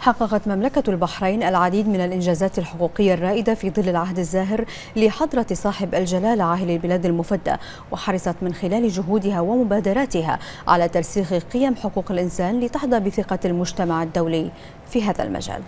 حققت مملكة البحرين العديد من الإنجازات الحقوقية الرائدة في ظل العهد الزاهر لحضرة صاحب الجلالة عاهل البلاد المفدى وحرصت من خلال جهودها ومبادراتها على ترسيخ قيم حقوق الإنسان لتحظى بثقة المجتمع الدولي في هذا المجال.